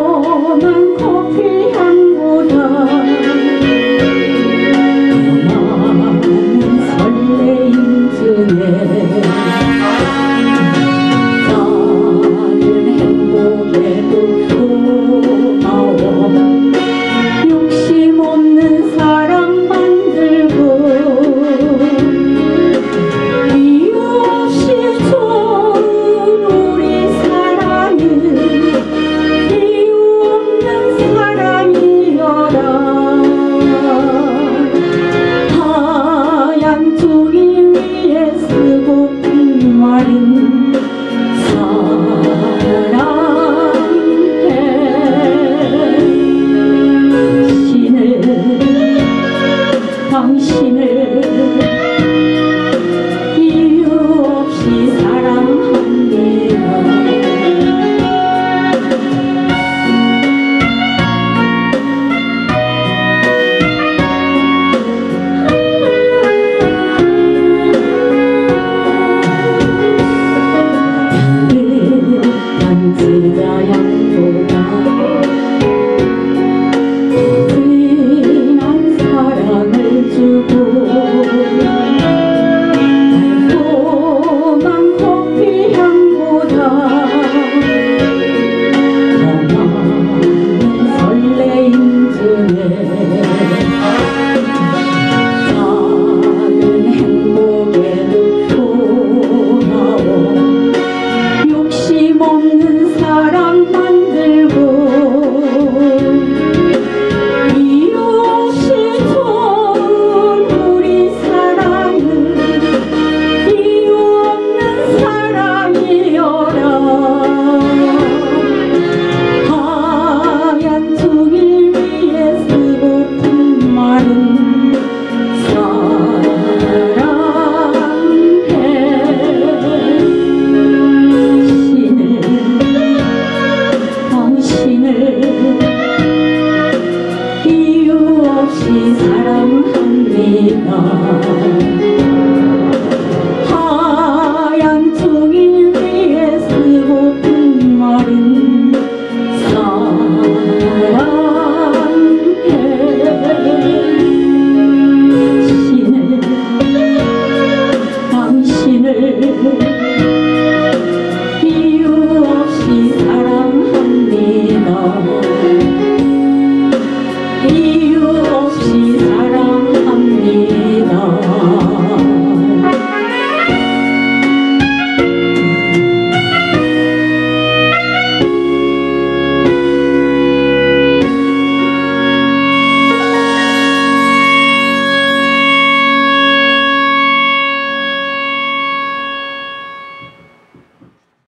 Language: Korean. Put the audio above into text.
달콤한 커피 한 모금. 신을 다시 사랑합니다.